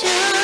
show.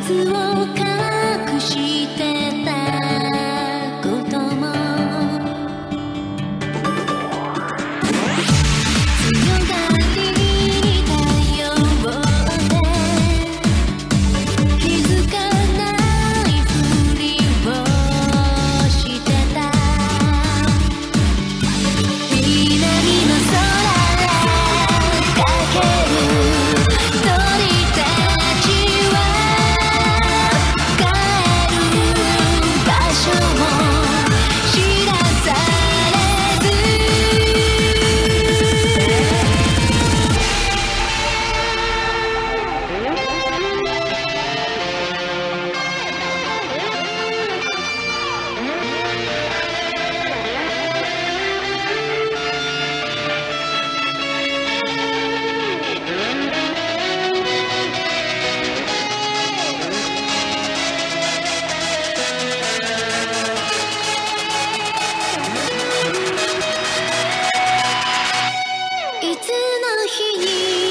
傷を隠し खुशी